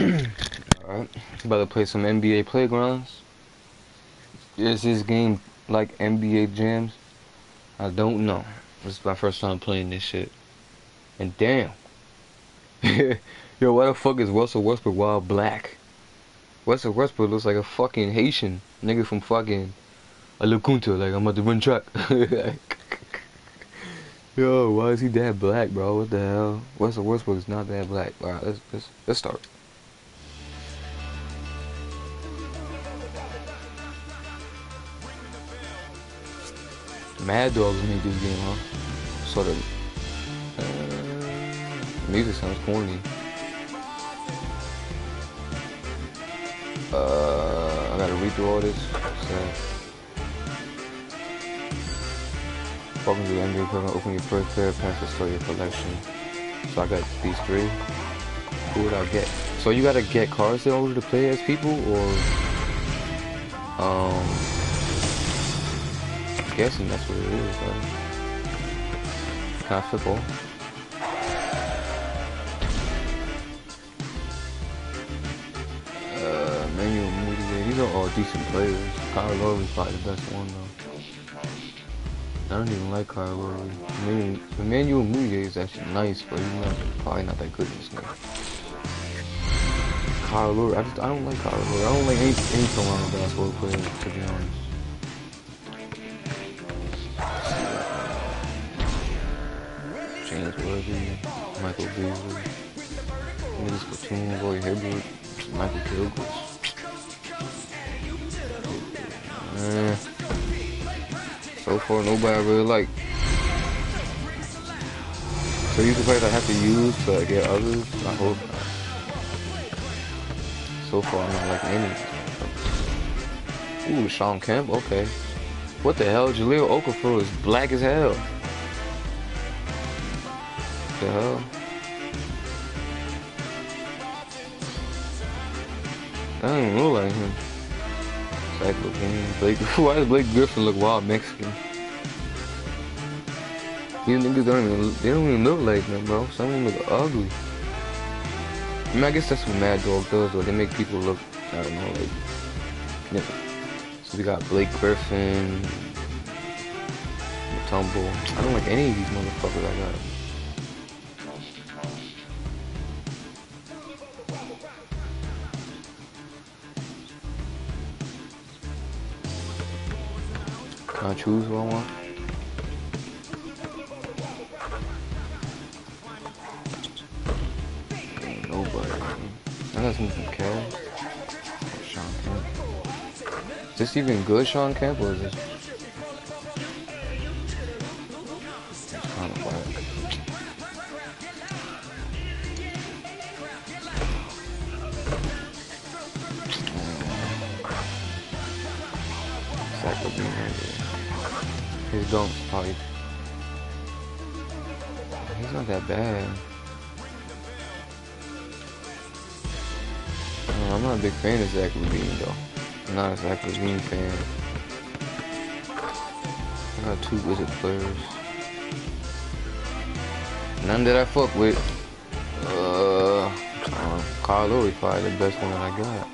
Alright, about to play some NBA Playgrounds. Is this game like NBA Jams? I don't know. This is my first time playing this shit. And damn. Yo, why the fuck is Russell Westbrook wild black? Russell Westbrook looks like a fucking Haitian nigga from fucking Alakunta, like I'm about to run track. Yo, why is he that black, bro? What the hell? Russell Westbrook is not that black. Alright, let's let's let's start. Mad Dogs made this game, huh? Sort of. Uh, music sounds corny. Uh, I gotta read through all this. So, welcome to the NBA program. Open your first pair of pencils to start your collection. So I got these three. Who would I get? So you gotta get cards in order to play as people, or um, guessing that's what it is. Right? Can I flip all? Uh, Emmanuel Mudiay, these are all decent players. Kyle Lowry's probably the best one though. I don't even like Kyle Lowry. Emmanuel, Emmanuel is actually nice, but he's not, probably not that good in this game. Kyle Lowry, I just I don't like Kyle Lowry. I don't like any any Toronto basketball player to be honest. James Michael Beasley, Nicolas Batum, Roy Hibbert, Michael Gilchrist. Eh. So far, nobody I really like. So these are players I have to use to get others. I hope not. So far, I'm not liking any. Ooh, Shawn Kemp. Okay. What the hell? Jahlil Okafor is black as hell. The hell? I don't even look like him. Zach LaVine, Blake. Why does Blake Griffin look wild Mexican? These niggas don't even they don't even look like them, bro. Some of them look ugly. I mean, I guess that's what Mad Dog does, though. They make people look, I don't know, like, yeah. So we got Blake Griffin, Tumble. I don't like any of these motherfuckers I got. Choose who I want? Nobody. I got some from Cavs. Shawn Kemp. Is this even good, Shawn Kemp, or is this? Fan of Zach LaVine though. I'm not a Zach LaVine fan. I got two wizard players. None that I fuck with. Uh, uh Kyle Lowry probably the best one that I got.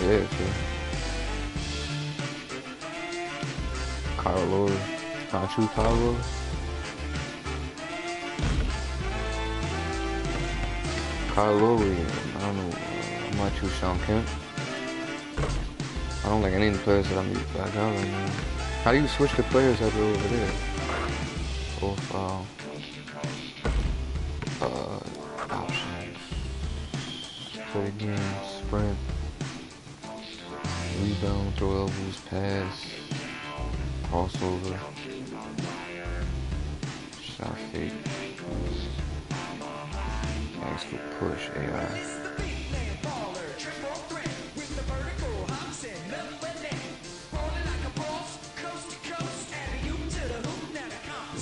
Yeah, sure. Kyle Lowry. I choose Kyle Lowry? Lowry. I don't know. Uh, I might choose Shawn Kemp. I don't like any of the players that I'm I got right now. How do you switch the players are over there? Profile. Uh, options. Play again. Sprint. Rebound, throw elbows, pass, crossover, shot fake, push AI.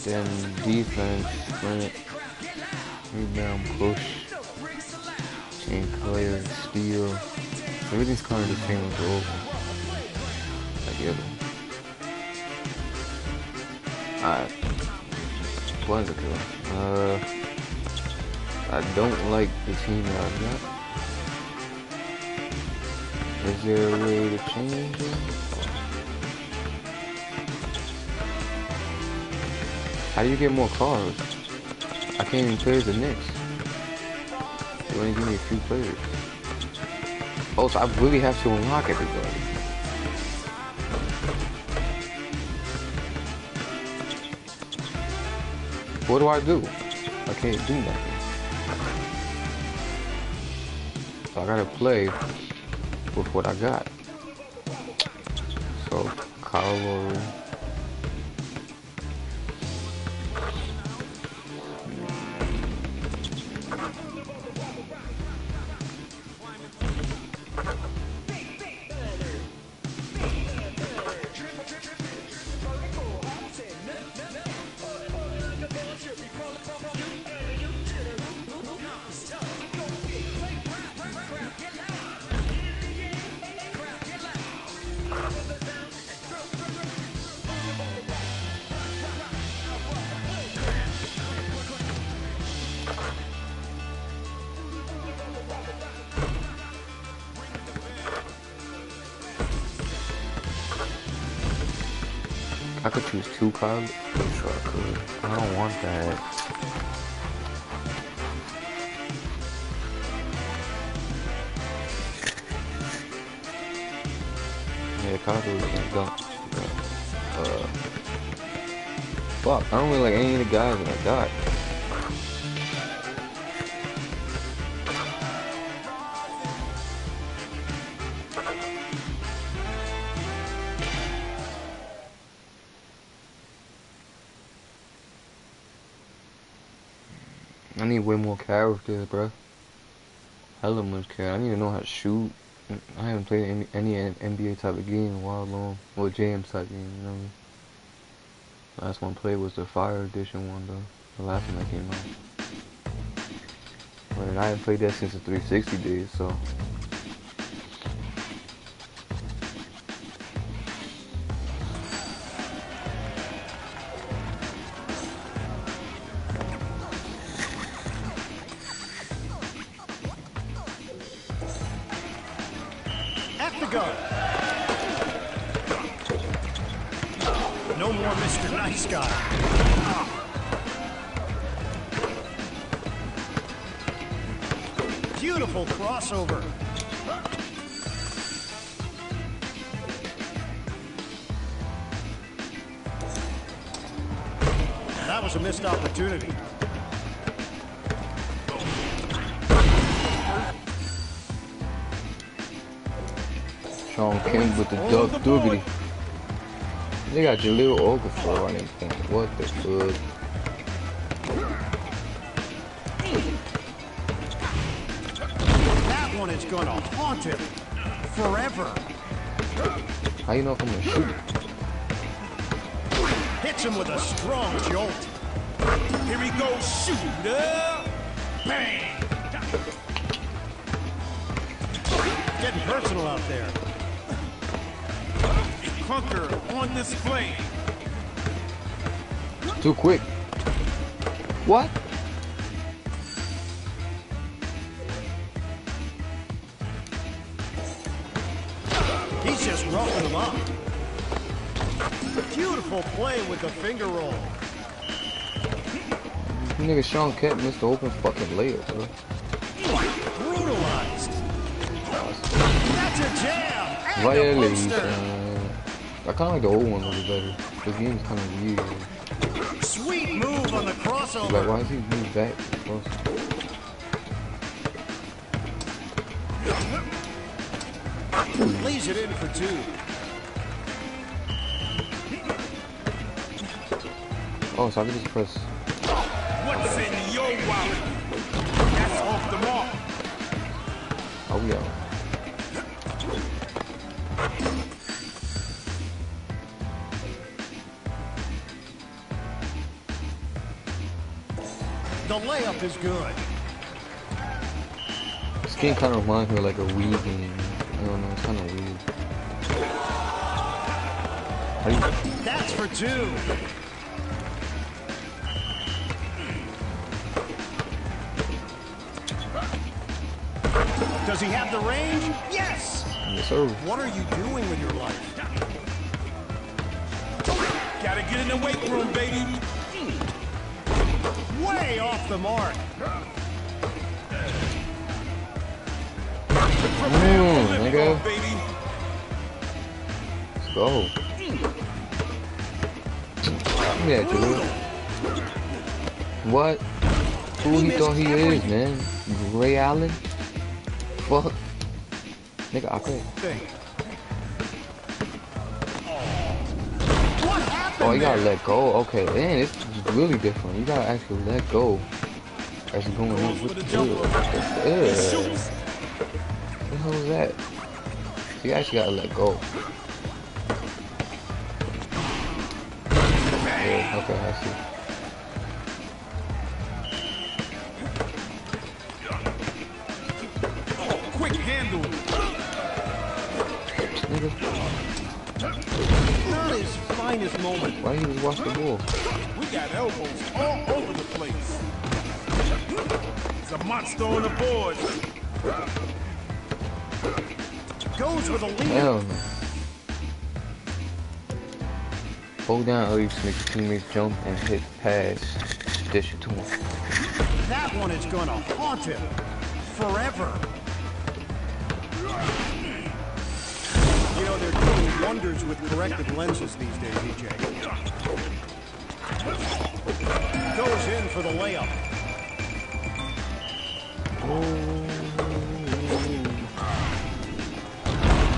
Then defense, rebound, push, chain player, steal. Everything's kind of the same as one. Like one. Alright. A kill. Uh, I don't like the team that I got. Is there a way to change it? How do you get more cards? I can't even play the Knicks. They only give me a few players. Oh, so I really have to unlock everybody. What do I do? I can't do nothing. I gotta play with what I got. So, Kyle sure I. I don't want that. Yeah, Kato can't dunk. Uh, fuck, I don't really like any of the guys that I got. I need way more characters, bro. Hella much character. I need to know how to shoot. I haven't played any, any NBA type of game in a while long. Or jam type game, you know what I mean? Last one played was the Fire Edition one, though. The last one that came out. But I haven't played that since the 360 days, so. Shawn Kemp missed the open fucking layup, bro. Brutalized. That's a jam. A Violation. poster. I kinda like the old one a little better. The game's kinda weird. Sweet move on the Like, crossover. why is he moving back? Leaves it in for two. Oh, so I can just press. What's in your wallet? That's off the mark. Oh, out. The layup is good. This game kind of reminds me of like a Wii game. I don't know, it's kind of weird. How do you, That's for two. Does he have the range? Yes! Yes, sir. What are you doing with your life? Gotta get in the weight room, baby. Way off the mark. Prepare Mm, nigga. Let's go. Yeah, dude. What? Who he thought he is, man? Ray Allen? Fuck. Nigga, I quit. Thing. What happened Oh, you gotta let go. Okay, man, it's really different. You gotta actually let go. As you're going on with the What the hell is that? You actually gotta let go. Yeah, okay, I see. You the ball? We got elbows all over the place. It's a monster on the board. Goes with a lead. Hell no. Hold down oh, L to make your teammates jump and hit pass. Dish it to him. That one is gonna haunt him forever. Wonders with corrected lenses these days, EJ. Goes in for the layup.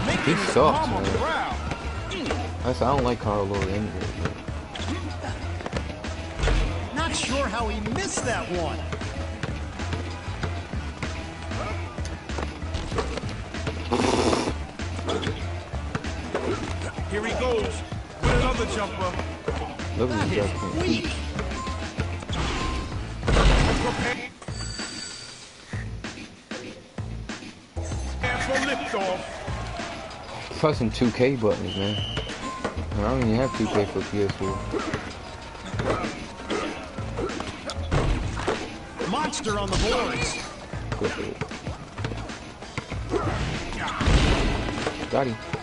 Making He his sucks, man. I don't like Karl anyway. Not sure how he missed that one. Another jumper. Look at That is weak. Prepare Prepare for liftoff. Pressing 2K buttons, man. I don't even have 2K for PS4. Monster on the boards. Got him.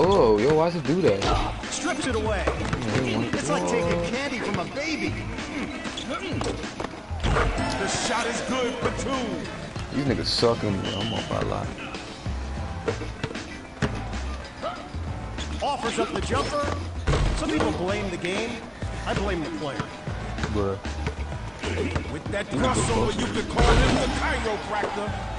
Oh, yo, why does it do that? Strips it away. It's like taking candy from a baby. The shot is good for two. These niggas sucking me. I'm off my lot. Offers up the jumper. Some people blame the game. I blame the player. Bruh. With that crossover, you could call him the chiropractor.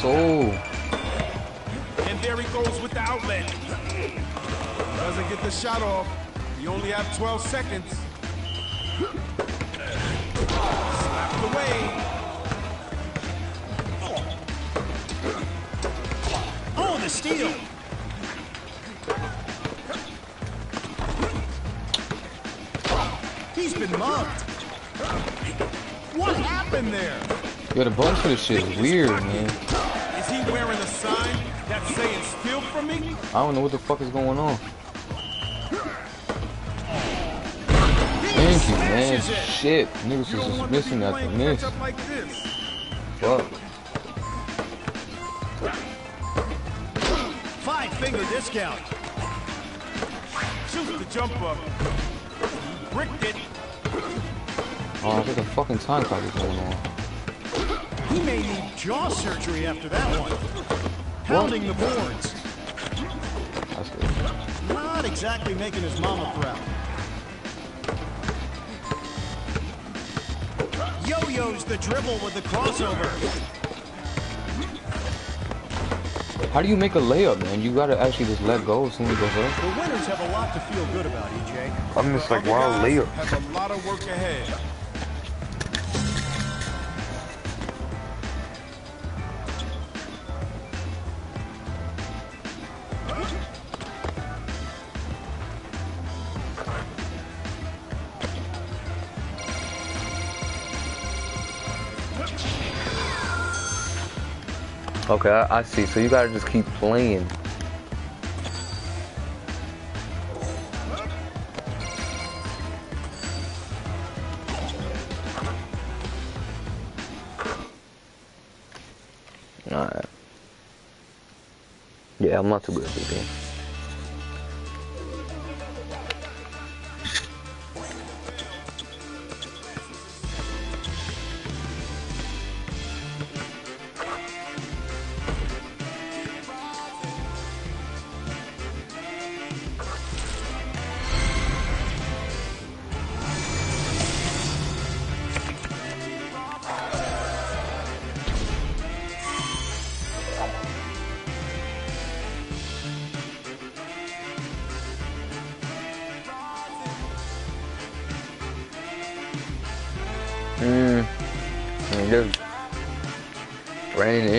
Soul. And there he goes with the outlet. Doesn't get the shot off. You only have 12 seconds. Slapped away. Oh, the steal. He's been mugged. What happened there? You Yo, the bunch of this shit is weird, man. From me? I don't know what the fuck is going on. Thank you, man. Shit. Niggas was just missing be at the miss. like this. Fuck. Five finger discount. Shoot the jumper. Bricked it. Oh, there's a fucking time clock is going on. He may need jaw surgery after that one. Pounding the boards. That's good. Not exactly making his mama proud. Yo-yo's the dribble with the crossover. How do you make a layup, man? You gotta actually just let go as soon as it goes up. The winners have a lot to feel good about, EJ. I'm just like, Other wow, layup. Have a lot of work ahead. Okay, I, I see. So you gotta just keep playing. Alright. Yeah, I'm not too good at this game.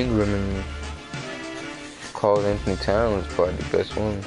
And Karl-Anthony Towns probably the best one.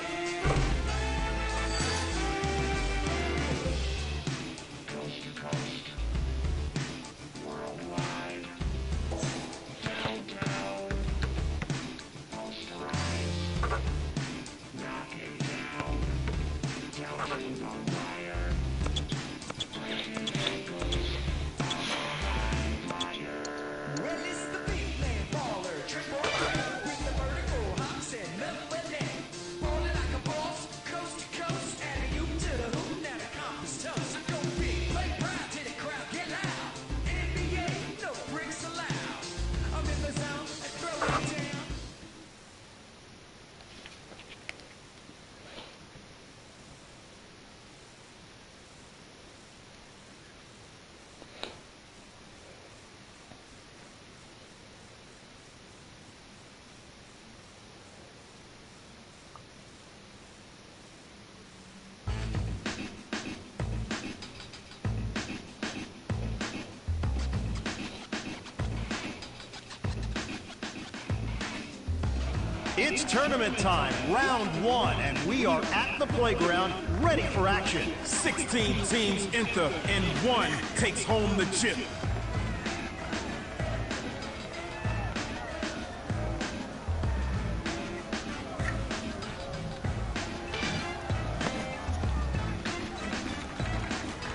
Tournament time, round one, and we are at the playground, ready for action. 16 teams enter, and one takes home the chip.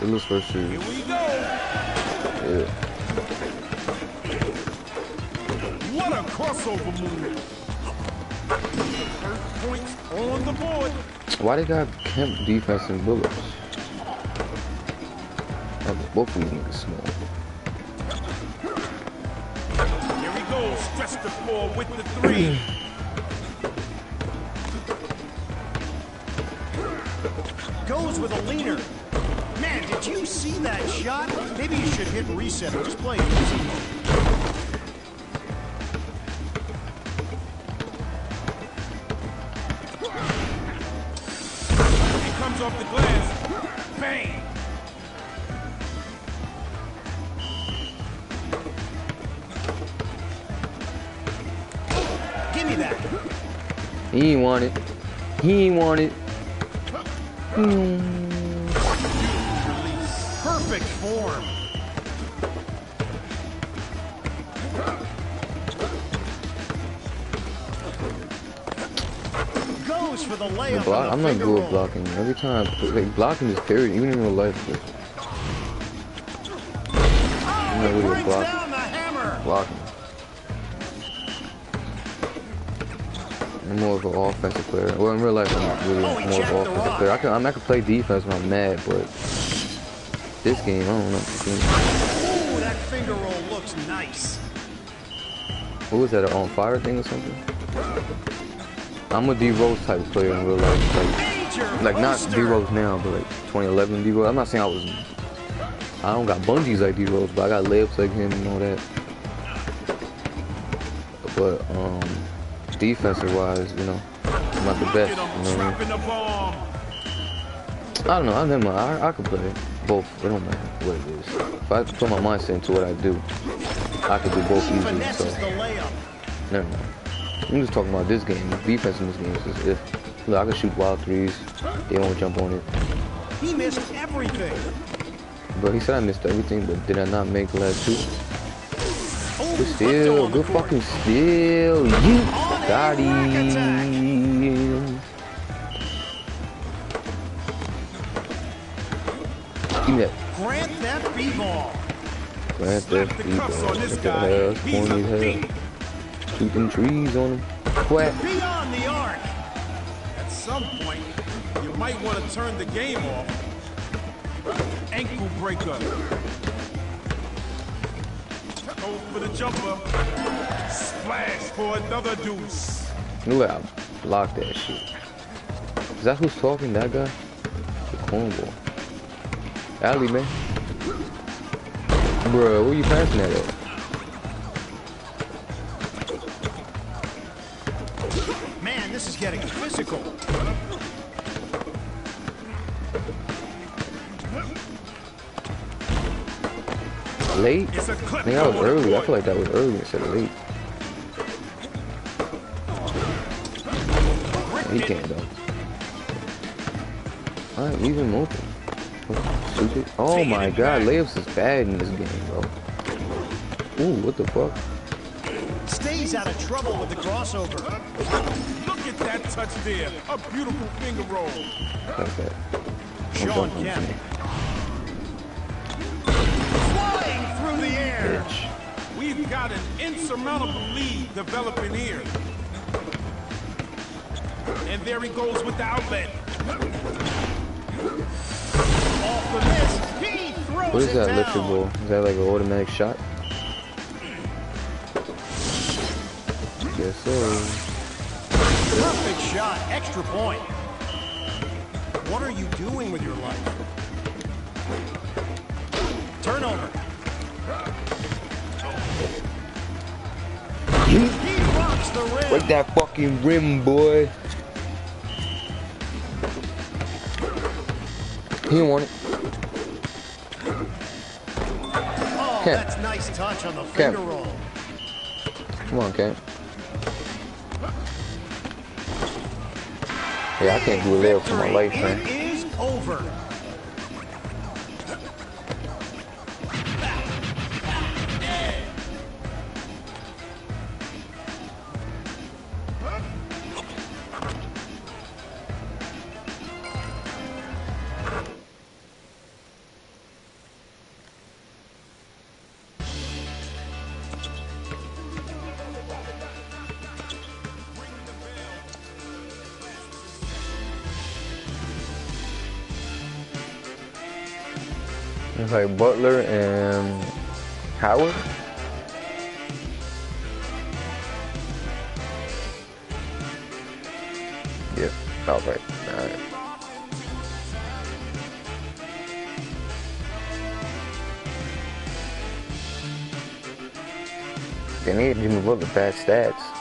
It looks for sure. Here we go. Yeah. What a crossover move. Why they got Kemp defense and bullets? Like, both of them niggas small. Here he goes. Stretch the floor with the three. Goes with a leaner. Man, did you see that shot? Maybe you should hit reset or just play it easy. Off the glass. Bang. Give me that. He ain't want it. He ain't want it. Perfect I'm not good at blocking. Every time, I like blocking is period, even in real life. I'm not really a brings block, down the hammer. blocking. I'm more of an offensive player. Well, in real life, I'm not really Oh, more of an offensive player. I can, I, mean, I can play defense when I'm mad, but this game, I don't know. Ooh, that finger roll looks nice. What was that, an on fire thing or something? I'm a D Rose type player in real life. Like, like not. D Rose now, but like 2011 D Rose. I'm not saying I was. I don't got bungees like D Rose, but I got layups like him and all that. But um, defensive wise, you know, I'm not the best. You know what I mean? I don't know. I never. I, I can play both. It don't matter what it is. If I put my mindset into what I do, I can do both easily. So never mind. I'm just talking about this game. The defense in this game is if. Look, I can shoot wild threes. They won't jump on it. He missed everything. Bro, he said I missed everything, but did I not make the last two? Good steal. Good fucking steal. You got him. Give me that. Grant that b-ball. Grant that the feet, cuffs bro. on this Look at the hell. Corny hell. Shoot them trees on him. Quack. Beyond the arc. At some point, you might want to turn the game off. Ankle breaker. Go for the jumper. Splash for another deuce. Knew I blocked that shit. Is that who's talking? That guy? The cornball. Alley, man. Bro, where you passing that at? Late? It's a clip. I think that was early. I feel like that was early instead of late. He can't though. Alright, leave him open. Stupid. Oh my god, layups is bad in this game, bro. Ooh, what the fuck? Stays out of trouble with the crossover. Look at that touch there. A beautiful finger roll. Like that. Shawn Kemp. The We've got an insurmountable lead developing here. And there he goes with the outlet. Off the miss. He throws What is that lifted ball? Is that like an automatic shot? Yes, sir. Perfect shot. Extra point. What are you doing with your life? Turnover. Break that fucking rim, boy. He want it. Oh, Kemp. that's nice touch on the finger roll. Come on, Kent. Yeah, I can't do a layup for my life, man. It's like Butler and Howard. Yep, all right. All right. They need Jimmy Butler bad stats.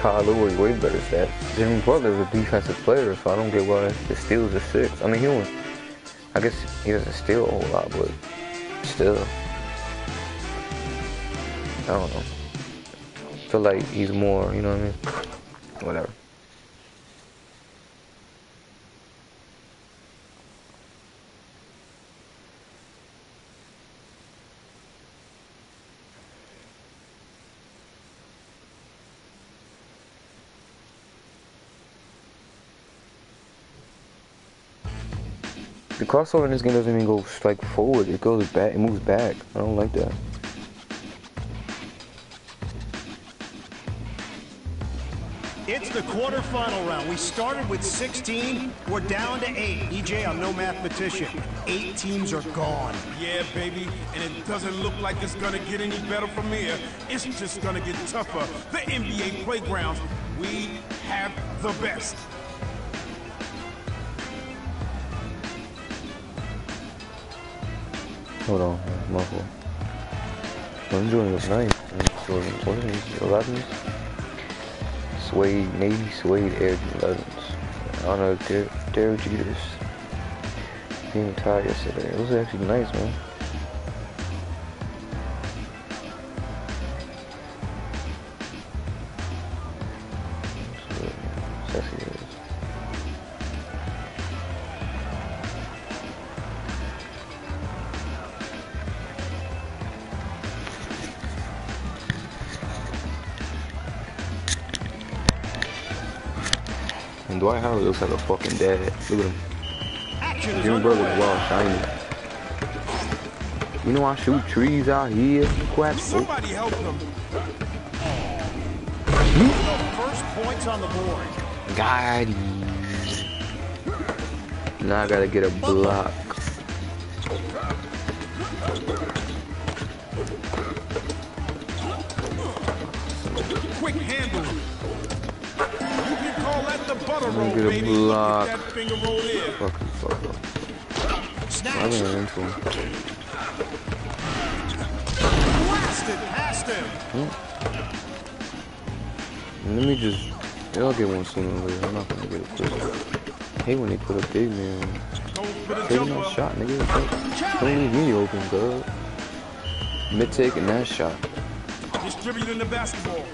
Kyle Lowry way better stats. Jimmy Butler is a defensive player, so I don't get why the steals are six. I mean, he only, I guess he doesn't steal a whole lot, but still, I don't know. I feel like he's more, you know what I mean? Whatever. Crossover in this game doesn't even go like forward. It goes back. It moves back. I don't like that. It's the quarterfinal round. We started with 16. We're down to eight. EJ, I'm no mathematician. Eight teams are gone. Yeah, baby, and it doesn't look like it's gonna get any better from here. It's just gonna get tougher. The NBA playgrounds, we have the best. Hold on, muffle. I'm doing this nice. What are these? 11s? Suede, Navy Suede Air 11s. Honor of Der- Derek Jeter's. Being tired yesterday. It was actually nice, man. Dwight Howard looks like a fucking dad. Look at him. Jimmy Butler's underway. wild shiny. You know I shoot trees out here. Quack. Somebody help him. First points on the board. got him. Now I gotta get a block. A block. Look at that finger roll there. Fucking fuck up. I Snatch. ran into him. Blasted past him. Let me just. I'll get one sooner or later. I'm not gonna get it quick. I hate when they put a big man. Goes for the Taking that jumper. shot, nigga. Don't leave me open, girl. Mid taking that shot. Distributing the basketball.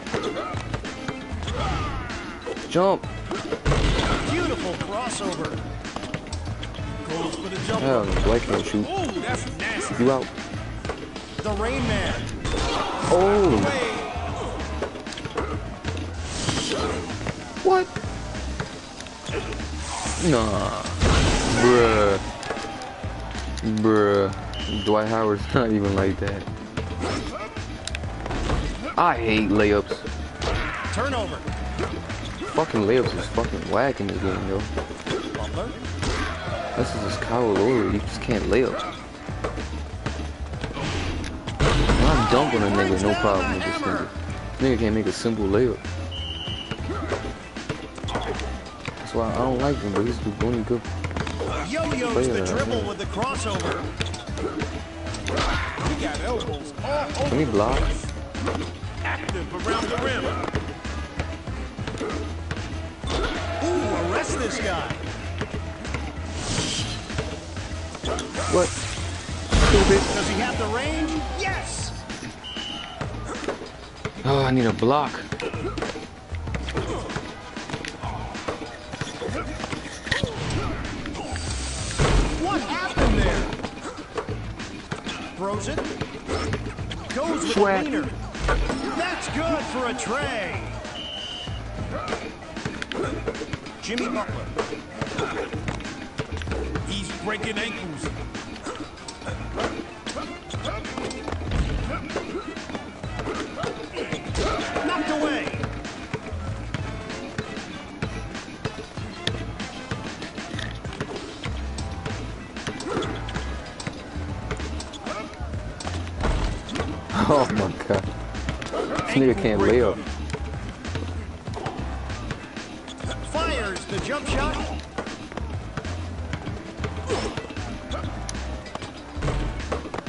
Jump. Crossover. Goes for the jumper. Hell no, Dwight can't shoot. Ooh, that's nasty. You out. The Rain Man. Oh. What? Nah. Bruh. Bruh. Dwight Howard's not even like that. I hate layups. Turnover. Fucking layups is fucking whack in this game, yo. This is just Kyle Lowry. He just can't lay up. I'm dunking a nigga, no problem with this nigga. This nigga can't make a simple layup. That's why I don't like him, but he's the only good. Yo-yos the dribble with the crossover. He got elbows all Can he block? Active around the rim. Ooh, arrest this guy. What? Stupid. Does he have the range? Yes. Oh, I need a block. What happened there? It. Goes with Sweat. the. That's good for a tray. Jimmy Butler. He's breaking ankles. Nigga can't lay up. Fires the jump shot.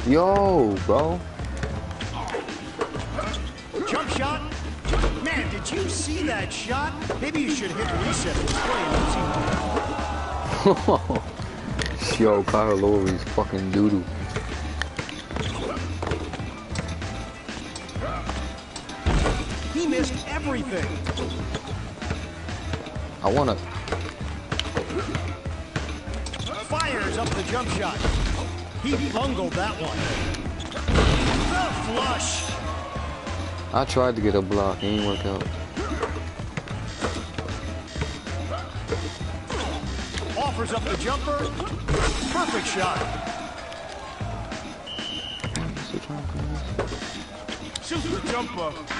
Yo, bro. Jump shot. Man, did you see that shot? Maybe you should hit reset and play. Yo, Kyle Lowry's fucking doodoo. He I wanna. Fires up the jump shot. He bungled that one. The flush. I tried to get a block, it didn't work out. Offers up the jumper. Perfect shot. Still trying to come in. Shoots the jumper.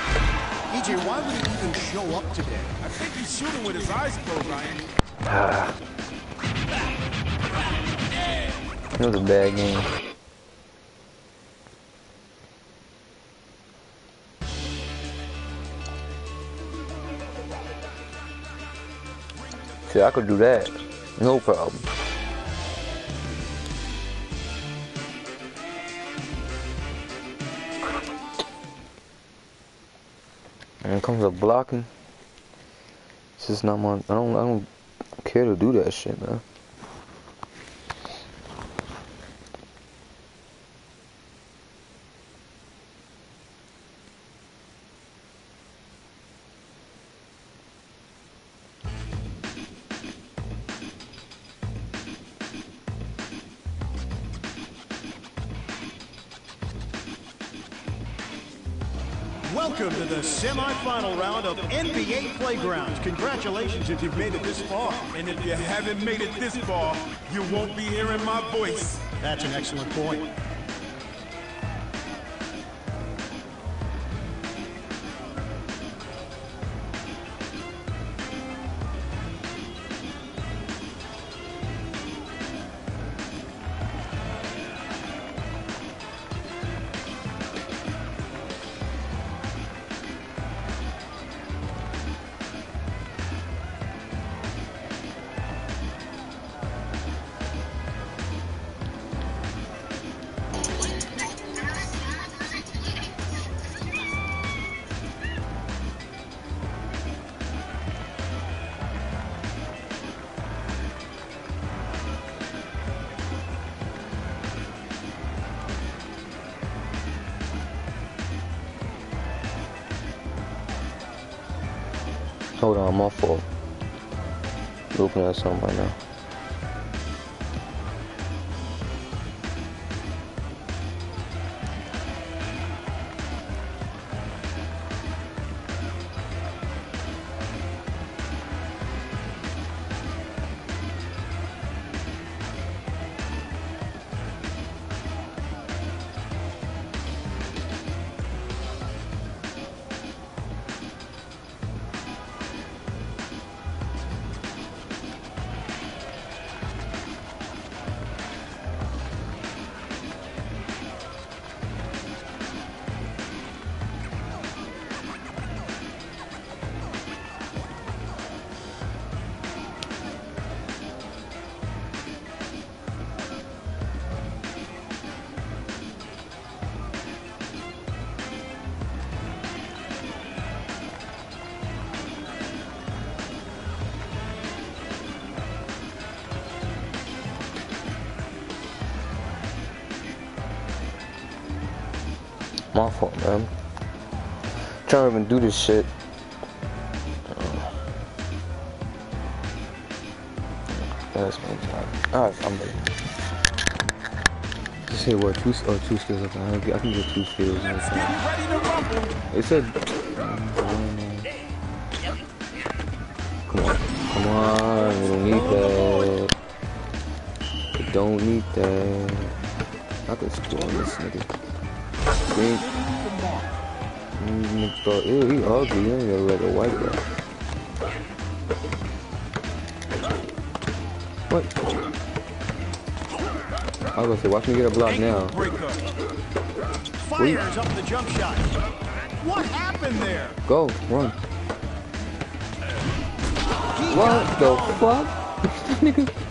EJ, why would he even show up today? I think he's shooting with his eyes closed, Ryan. It was a bad game. See, I could do that. No problem. When it comes to blocking, it's just not my. I don't. I don't care to do that shit, man. Congratulations if you've made it this far. And if you haven't made it this far, you won't be hearing my voice. That's an excellent point. My fault, man. Trying to even do this shit. Oh. That's fantastic. Alright, I'm ready. Just say what two oh, skills. Okay, I can, I can get two skills. It said. Come on, come on. We don't need that. We don't need that. I could score this nigga. Green. Mm, thought, ew, he ugly. He ain't look like a white guy. What? I was gonna say, watch me get a block now. Fires up the jump shot. What happened there? Go, run. What the fuck?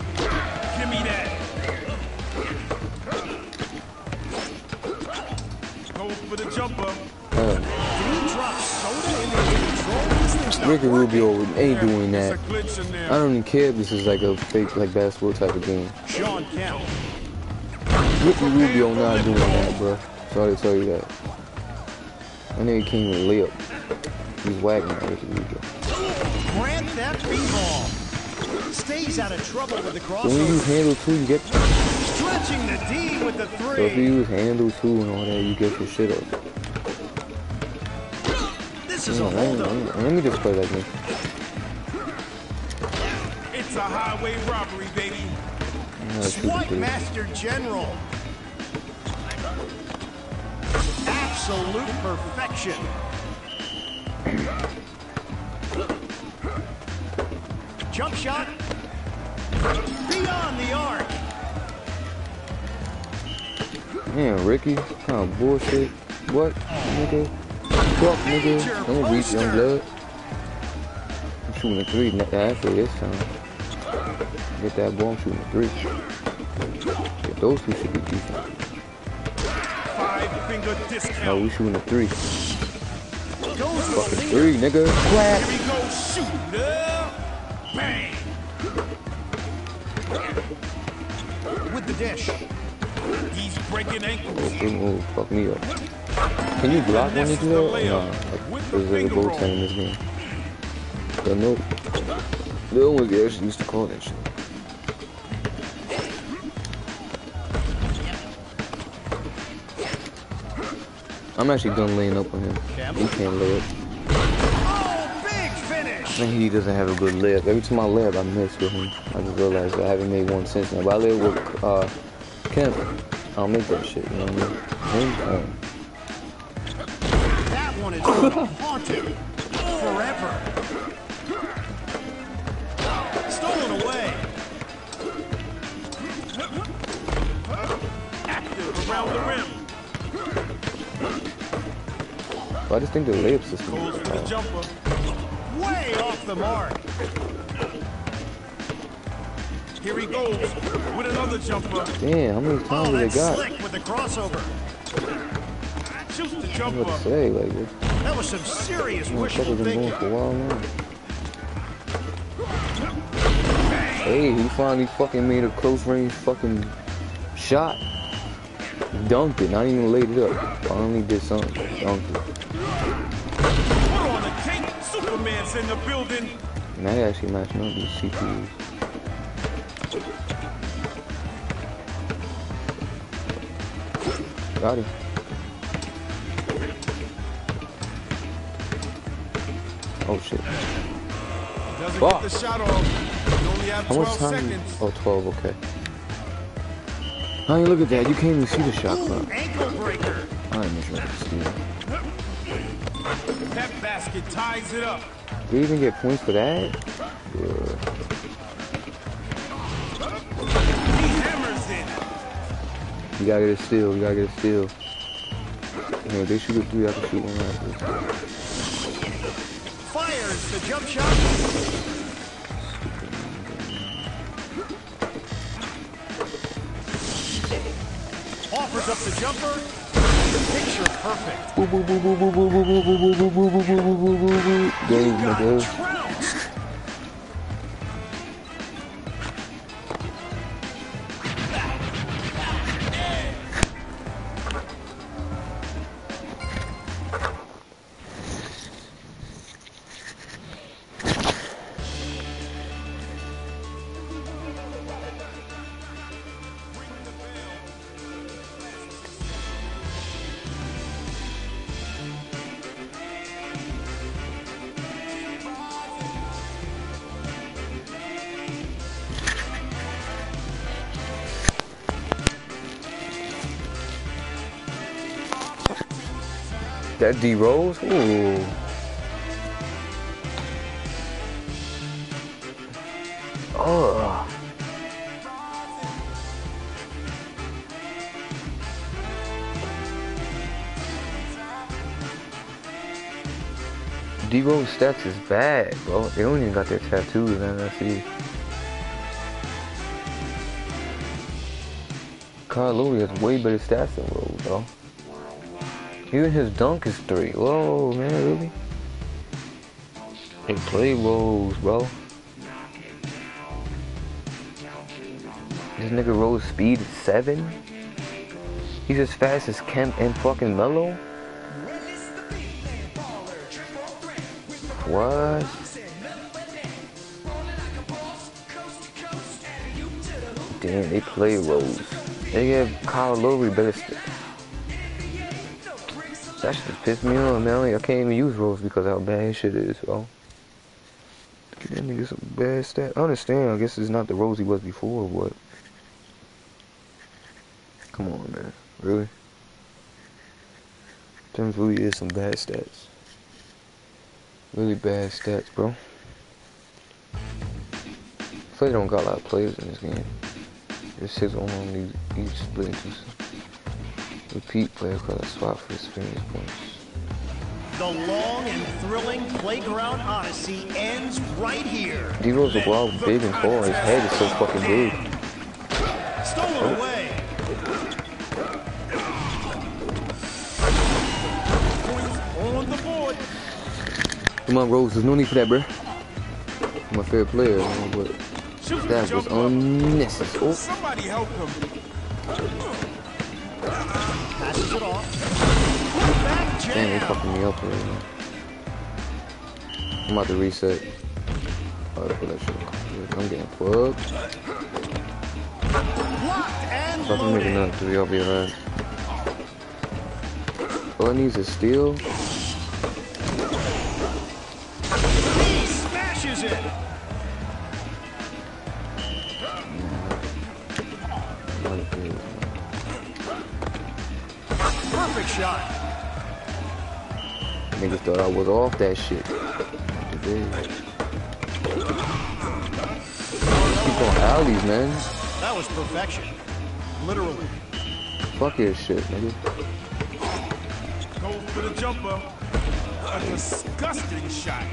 Ricky. Rubio ain't doing that. a glitch in I don't even care if this is like a fake like basketball type of game. Ricky Rubio not doing that, bro. Sorry to tell you that. That nigga can't even lay up. He's wagging at Ricky Rubio. Grant that b-ball. Stays out of trouble with the So when you use handle two, you get. Stretching the D with the So if you three. use handle two and all that, you get your shit up. This is a I ain't- holdup. Let me just play that game. It's a highway robbery, baby. I'm gonna shoot the Swipe. Master General. Absolute perfection. Jump shot. Beyond the arc. Man, Ricky, kind of bullshit. What, nigga? Fuck, nigga. Don't reach young blood. I'm shooting a three. n- Actually, this time. Get that ball, I'm shooting a three. Yeah, those two should be decent. Five finger No, discount. we shooting a three. Goes with Fucking a three, nigga. Clap. Here we go, shooter. Bang. With the dish. He's breaking ankles. Good move. Fuck me up. Can you block when you do? Or nah, like, there's a goaltend in this game. Don't know. They always actually used to call that shit. I'm actually done laying up on him. He can't lay up. Oh, I finish. think he doesn't have a good layup. Every time I lay up, I miss with him. I just realized I haven't made one since then. But I lay up with uh, Kemp. I'll make that shit, you know what I mean? Um, That one is gonna haunt him forever. Stolen away. Active around the rim. I just think the layup system Goes is for the jumper. Way off the mark. Here he goes with another jumper. Damn, how many Oh, times have they got? slick with the crossover. Shoots the to jumper. say? Like, That was some serious wishful motherfucker's been going thinking. for a while now. Hey, he finally fucking made a close range fucking shot. Dunked it, not even laid it up. Finally did something. Dunked it. Put on the. Superman's in the building. And that actually matching up these CPUs. Got him. Oh shit. Doesn't Fuck. get the shot off. Only have How much 12 time? seconds. Oh, 12, okay. Honey, look at that. You can't even see the shot Ooh, clock. ankle breaker. I ain't sure to steal. That basket ties it up. Did he even get points for that? Yeah. He hammers it. You gotta get a steal. You gotta get a steal. Yeah, they shoot a three. I can shoot one after. Fires the jump shot. Offers up the jumper. Picture perfect. Boo boo boo boo boo boo boo boo boo boo boo boo boo boo boo boo boo. Game, Got nigga. trounced. D Rose? Ooh. Oh. D Rose stats is bad, bro. They don't even got their tattoos, man. I see. Kyle Lowry has way better stats than Rose, bro. Even his dunk is three. Whoa, man, really? They play Rose, bro. This nigga Rose speed is seven. He's as fast as Kemp and fucking Melo. What? Damn, they play Rose. They give Kyle Lowry better. That shit pissed me off, man. I can't even use Rose because how bad his shit is, bro. Give that nigga some bad stat. I understand. I guess it's not the Rose he was before, but. Come on, man. Really? Them really is some bad stats. Really bad stats, bro. Play don't got a lot of players in this game. There's six on these each split repeat player the swap for experience points. The long and thrilling playground odyssey ends right here. D Rose is wild, big and tall. His head is so fucking big. Stolen away. Points on the board. Come on, Rose. There's no need for that, bro. I'm a fair player, man, but that was unnecessary. Oh, Somebody help him. Damn, they fucking me up right now. I'm about to reset. Oh, I'm getting fucked. Fucking making up to be over your ass. All I need is steel. Shot. Niggas thought I was off that shit. Keep on alleys, man. That was perfection. Literally. Fuck your shit, nigga. Go for the jumper. A disgusting shot.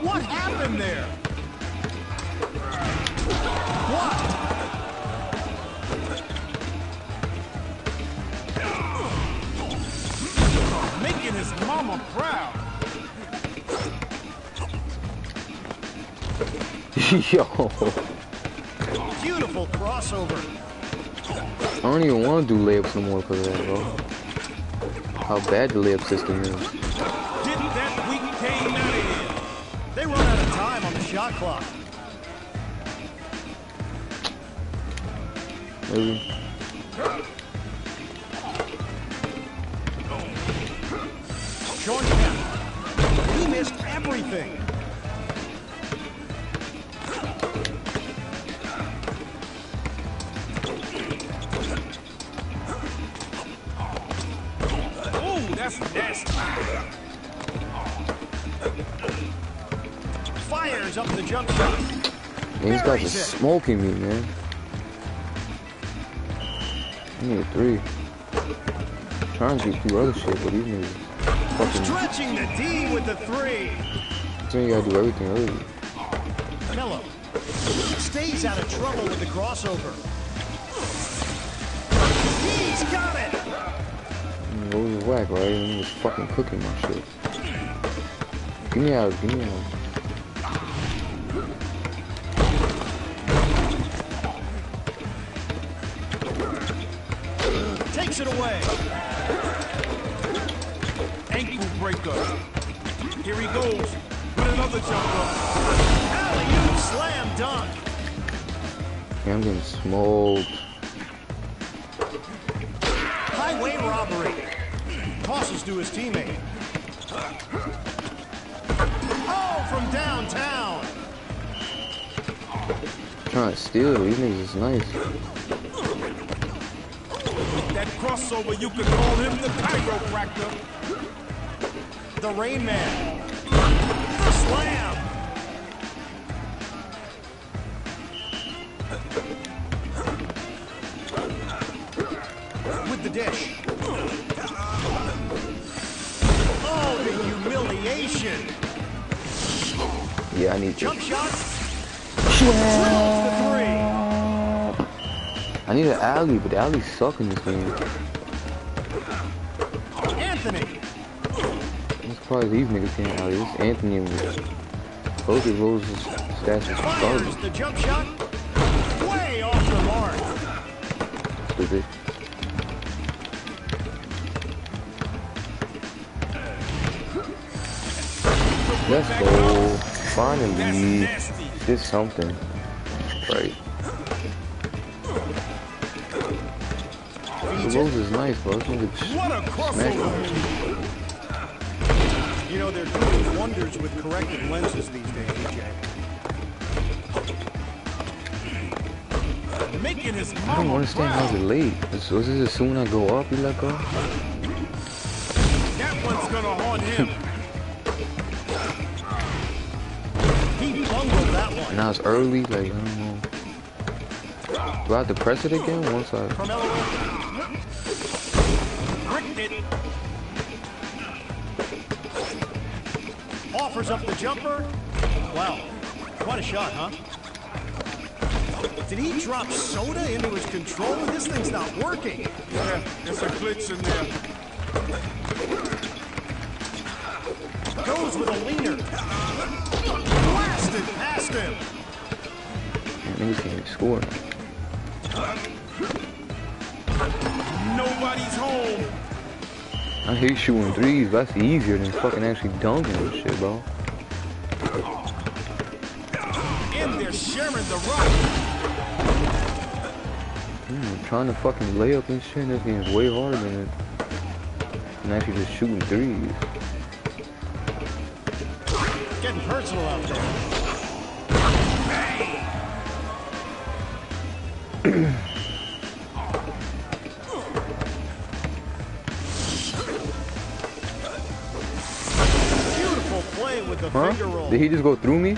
What happened there? What? Mama proud. Yo, Beautiful crossover. I don't even want to do layups no more because of that, bro. How bad the layup system is. Get that weak out of here. They run out of time on the shot clock. Maybe. He missed everything. That's nasty. Fires up the jump shot. Man, these guys are Buries it. smoking me, man. I need a three. trying to do other shit, but these niggas fucking. Stretching the D with the three. So you gotta do everything early. Melo stays out of trouble with the crossover. He's got it. I mean, what was whack, right? He was fucking cooking my shit. Give me out, give me out. Here he goes with another jumper. Alley-oop slam dunk. I'm getting smoked. Highway robbery. Tosses to his teammate. Oh, from downtown. Trying to steal, it. these niggas is nice. That crossover, you could call him the chiropractor. The Rain Man. Slam. With the dish. Oh, the humiliation. Yeah, I need Jump this. shot. Drills the three. I need an alley, but the alleys suck in this game. Surprised these niggas can't alley. This Anthony and both of those stats is Fires garbage. the jump shot. Way off the mark. Stupid. Let's go. Finally. Did something. Right. D Rose is nice, bro. What a crossover. Know, they're doing wonders with corrective lenses these days, EJ. Making his I don't understand how it's late. Is, was this as soon as I go up, you let go? That one's gonna haunt him. He bungled that one. Now it's early, like, I don't know. Do I have to press it again once I... offers up the jumper. Wow, quite a shot, huh? Did he drop soda into his controller? This thing's not working. Yeah, there's a glitch in there. Goes with a leaner. Blasted past him. Man, niggas can't score. Nobody's home. I hate shooting threes, but that's easier than fucking actually dunking and shit, bro. And they're sharing the rock. Hmm, trying to fucking lay up and shit, this game's way harder than it. And actually just shooting threes. Getting personal out there. Did he just go through me?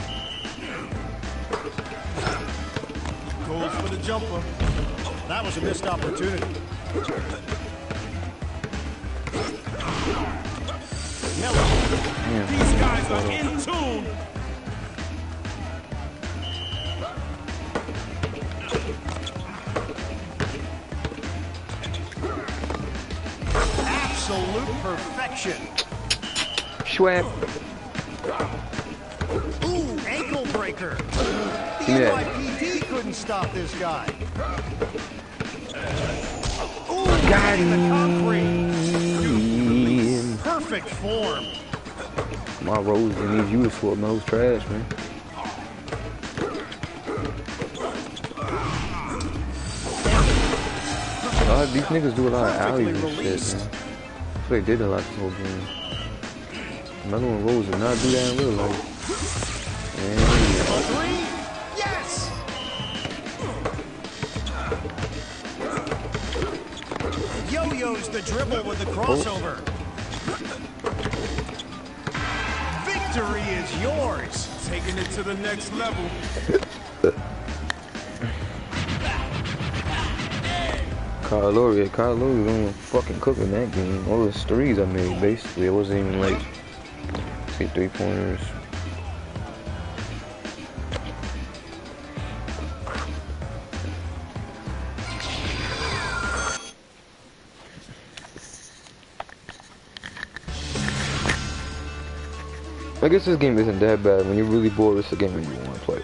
Goes for the jumper. That was a missed opportunity. Miller, Damn. These guys are in tune. absolute perfection. Schwab. Breaker. The. NYPD couldn't stop this guy. Ooh, Got hitting the concrete. him. Perfect form. My rose and these you to swap nose trash, man. Of these niggas do a lot of alleys and shit, man. That's what they did a lot this whole game. Remember when Rose did not do that in real life? Yes! Yo-yo's the dribble with the crossover. Victory is yours. Taking it to the next level. Kyle Lowry, Kyle Lowry was only fucking cooking that game. All those threes I made, basically, it wasn't even like, say, three pointers. I guess this game isn't that bad. When you're really bored, it's the game that you want to play.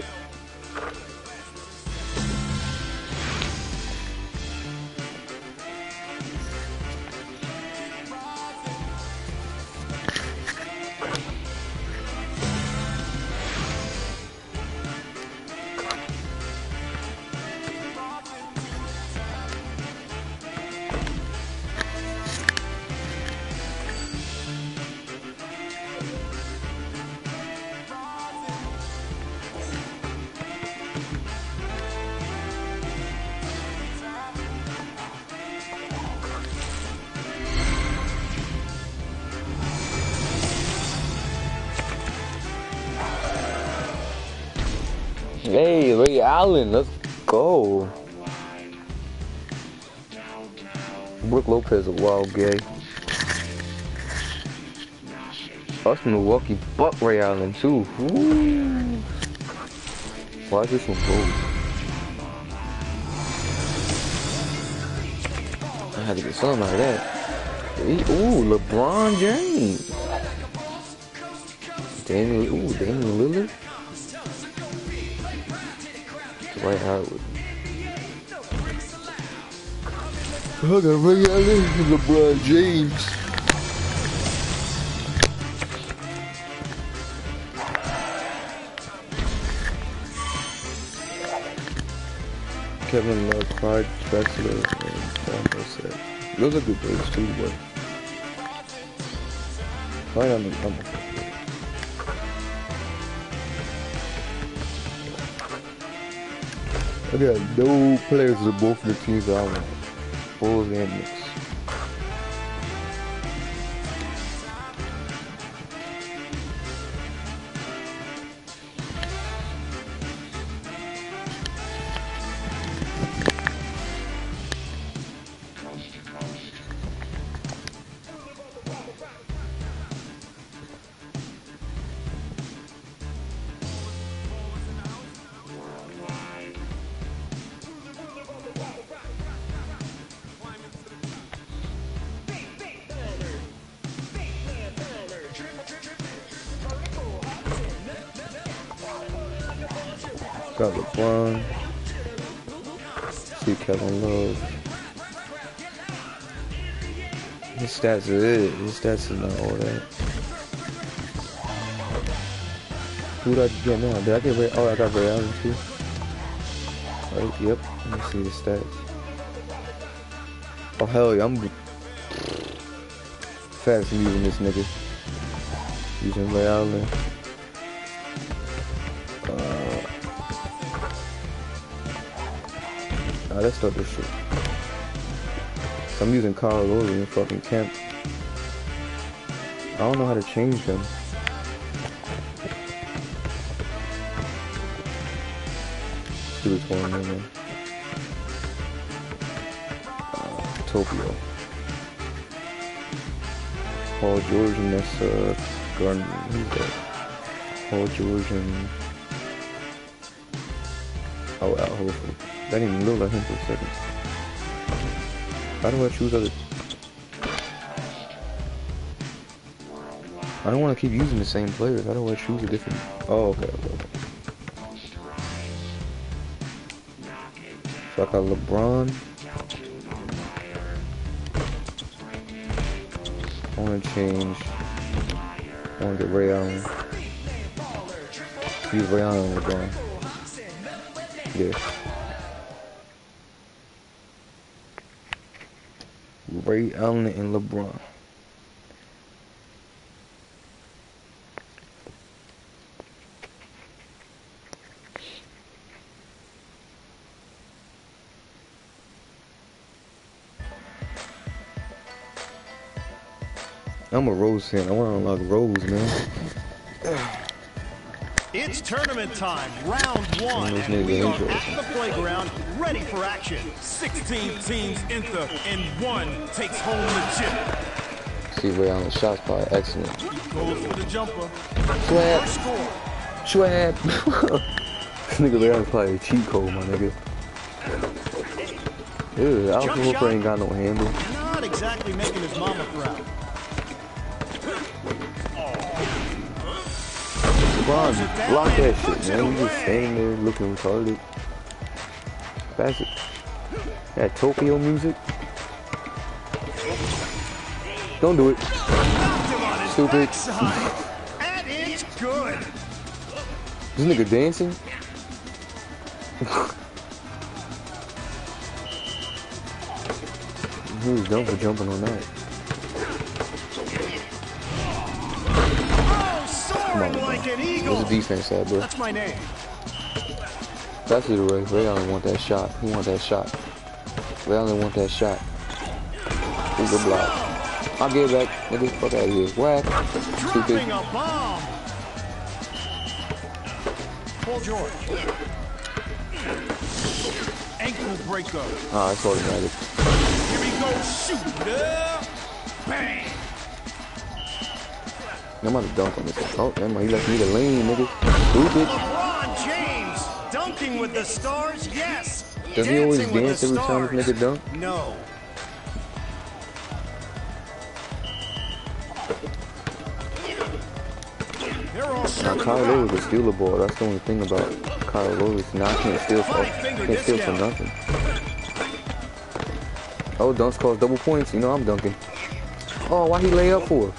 Hey, Ray Allen, let's go. Brook Lopez, a wild gay. Us Milwaukee, Buck Ray Allen too. Ooh. Why is this one gold? I had to get something like that. Ooh, LeBron James. Daniel, ooh, Daniel Lillard. Dwight Howard. I got Ray Allen and LeBron James. Kevin Love, Clyde Drexler, and. Those are good players too, but Clyde, I'm, I'm I got no players of both the teams I want. Bulls and Knicks. Stats are it. His stats is not all that. Who did I get now? Did I get Ray? Oh, I got Ray Allen too. Right, yep. Let me see the stats. Oh hell yeah, I'm fast using this nigga. Using Ray Allen. Uh, nah, let's start this shit. So I'm using Carl Lowry and fucking Kemp. I don't know how to change them. See what's going. Uh, Tokyo. Paul George and that's uh Garden who's that? Paul George and Oh Al Horford. That didn't even look like him for a second. Do I choose other I don't want to keep using the same players. How do I choose a different Oh okay, okay, okay. So I got LeBron. I want to change. I want to get Ray Allen. Use Ray Allen LeBron. Yeah. Ray Allen and LeBron. I'm a Rose fan. I want to unlock Rose, man. Tournament time, round one, and we are at the playground, ready for action. 16 teams enter and one takes home the chip. See Ray Allen shots probably excellent. Goes for the jumper. Score. swag. this nigga Ray Allen's probably a cheat code, my nigga. Ew, Al Jump Horford shot. ain't got no handle. Not exactly making LeBron, block that shit, man. You just standing there looking retarded. Pass it. That Tokyo music. Don't do it. Stupid. This nigga dancing? he was dumb for jumping on that. Soaring on, like Where's the defense at, bro? That's my name. That's it, Ray. Ray only want that shot. He want that shot. Ray only want that shot. Ooh, good block. I'll get it back. Nigga, fuck out of here. Whack. Stupid. A bomb. Paul George. Ankle breaker. Ah, it's automatic. Here we go. Shoot. Uh, bang. I'm about to dunk on this. Oh, never mind. He left me the lane, nigga. Stupid. LeBron James dunking with the stars. Yes. Does he always dance every time this nigga dunk? No. Now, Kyle could steal ball. That's the only thing about Kyle Lowry. Now I can't steal for, can't steal for nothing. Oh, dunks cost double points. You know I'm dunking. Oh, why he lay up for?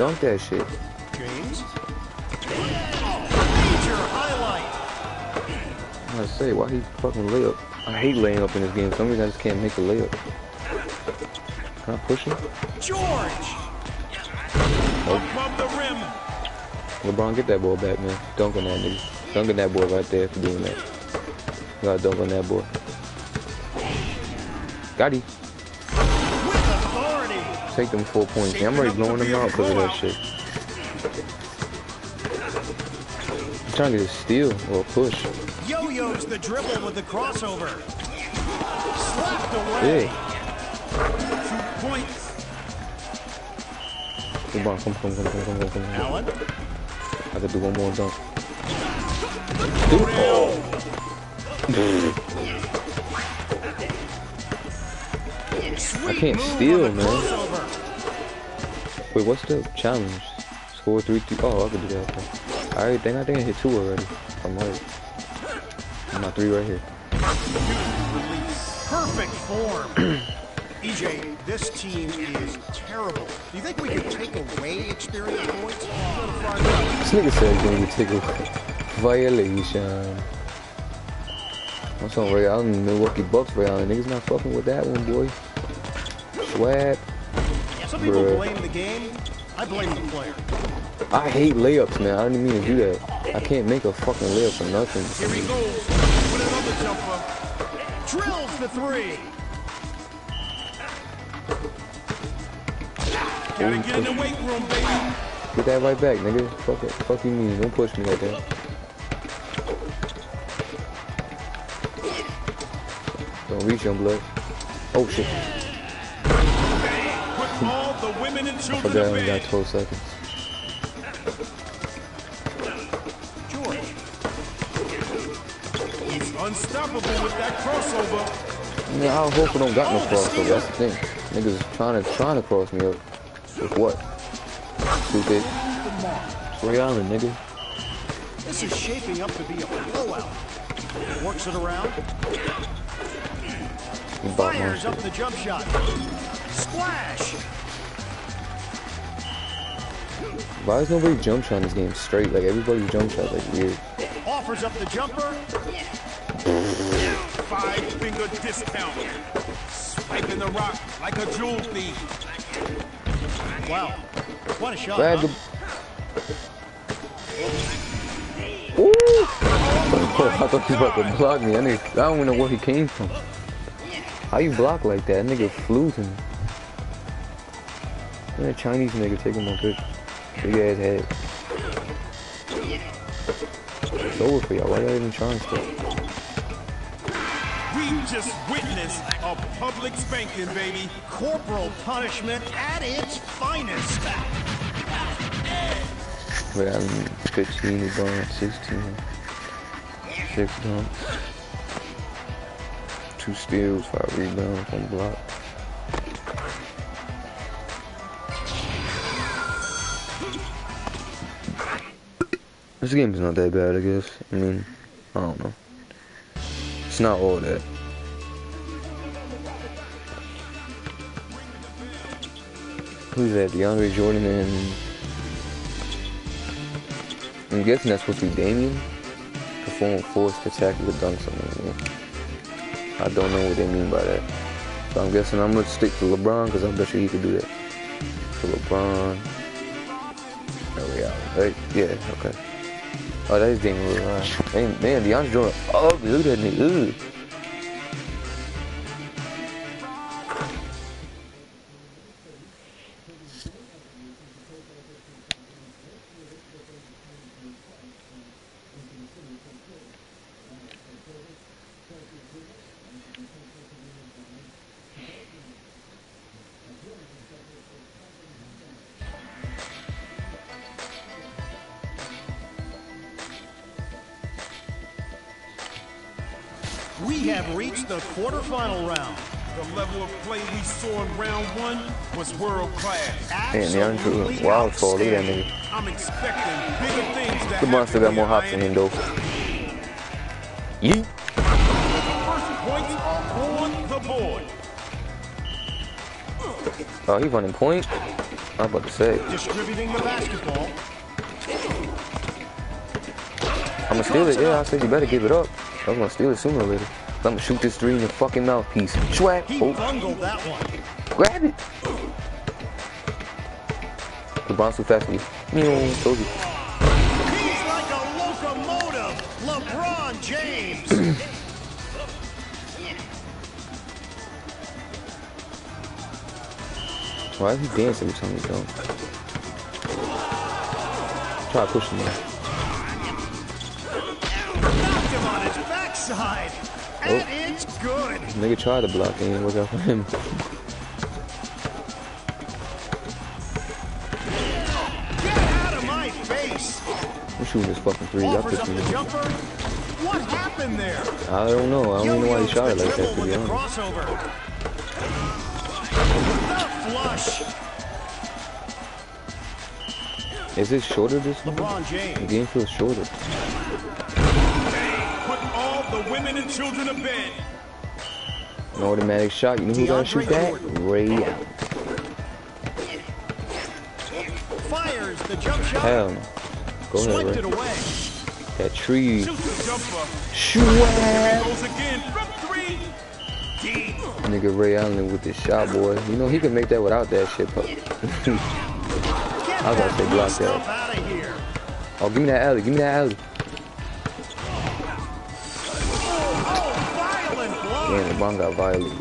Dunk that shit. James. Major highlight. I say, why he fucking lay up? I hate laying up in this game. Some reason I just can't make a layup. Can I push him? George. Above the rim. LeBron, get that ball back, man. Dunk on that nigga. Dunk on that boy right there for doing that. Gotta dunk on that boy. Got him. Take them four points. Yeah, I'm already blowing them out because of that shit. I'm trying to get a steal or a push. Yo-yos the dribble with the crossover. Slapped away. Yeah. Two points. Come on, come, come, come, come, come, come, come. come. Allen. I could do one more dunk. Dude, oh. Sweet can't steal, man. Wait, what's the challenge? Score three, two. Oh, I could do that. Okay. I already think I think I hit two already. I'm right. My three right here. Perfect form. EJ, this team is terrible. Do you think we could take away experience points? Gotta find out. This nigga said he's gonna take a violation. I'm on Ray Allen, Milwaukee Bucks Ray Allen. Niggas not fucking with that one, boy. Swag. Some people Bruh. blame the game. I blame the player. I hate layups, man. I didn't mean to do that. I can't make a fucking layup for nothing. Here he goes with another jumper. Drills the three. Gotta get in the weight room, baby. Get that right back, nigga. Fuck it. Fuck you mean. Don't push me like that. Don't reach young blood. Oh shit. I forgot I only got 12 seconds. George. Unstoppable with that crossover. Man, I hope I don't got no oh, crossover. That's the thing. Niggas trying to trying to cross me up. With what? Stupid. Ray Allen, nigga. This is shaping up to be a blowout. Works it around. He bought my Fires up the jump shot. Splash. Why is nobody jump shot in this game straight? Like everybody's jump shot like weird. Offers up the jumper. Five finger discount. Swiping the rock like a jewel thief. Wow. What a shot. Bag huh? Ooh! Oh, I thought he was about to block me. Nigga, I don't even know where he came from. How you block like that? That nigga flew to me. That Chinese nigga taking my picture. Big ass head. It's over for y'all. Why y'all even trying still? We just witnessed a public spanking, baby. Corporal punishment at its finest. But I'm 15, he going 16. Six dumps. Two steals, five rebounds, one block. This game is not that bad, I guess. I mean, I don't know. It's not all that. Who's that? DeAndre Jordan and I'm guessing that's supposed to be Damian. Perform four spectacular dunks on me. I don't know what they mean by that. So I'm guessing I'm gonna stick to LeBron because I bet you he could do that. So LeBron. There we are. Right? Yeah, okay. Oh, that is Damian Lillard. Uh, man, man, DeAndre Jordan. Oh, look at that nigga. Ugh. World class. DeAndre Absolutely Jordan. Wild tall. Look at that nigga. I'm expecting bigger things still got more hops than him, though. Yeet. First points on the board. Oh, he running point? I'm about to say. Distributing the basketball. I'm gonna steal it. Yeah, I said you better give it up. I'm gonna steal it sooner or later. I'm gonna shoot this three in your fucking mouthpiece. Swag. Oh, bungled that one. grab it. LeBron's too fast you. Meow, told you. He's like a locomotive. LeBron James. Why is he dancing every time he dunk? Try pushing me. Knocked him on his backside. And oh. it's good. Nigga tried to block and it didn't work out for him. Shooting this fucking three. Y'all Offers up me. jumper. What happened there? I don't know. I don't even know why he shot it like that, to be honest. crossover. The flush. Is this shorter this? LeBron The game feels shorter. Put all the women and children to bed. An automatic shot. You know who's gonna shoot that? Ray Allen. Fires the jump shot. Hell no. Go Swiped ahead, away. That tree. Shoot the jumper. Shwag. Goes again from three. Deep. Nigga Ray Allen with this shot, boy. You know he can make that without that shit, but I was about to say that block that. out of here. oh, give me that alley. Give me that alley. Oh. Damn, the bomb got violated.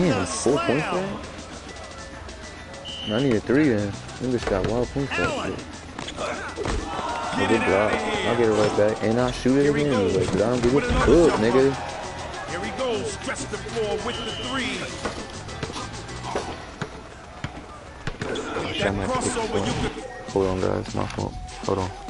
Damn, four points for that? I need a three then. Niggas got wild points for that shit. Get good block. I'll get it right back. And I'll shoot it again anyway, because I don't give a fuck, nigga. Here he goes. Stretch the floor with the three. That crossover, you before. could Hold on, guys. My fault. Hold on.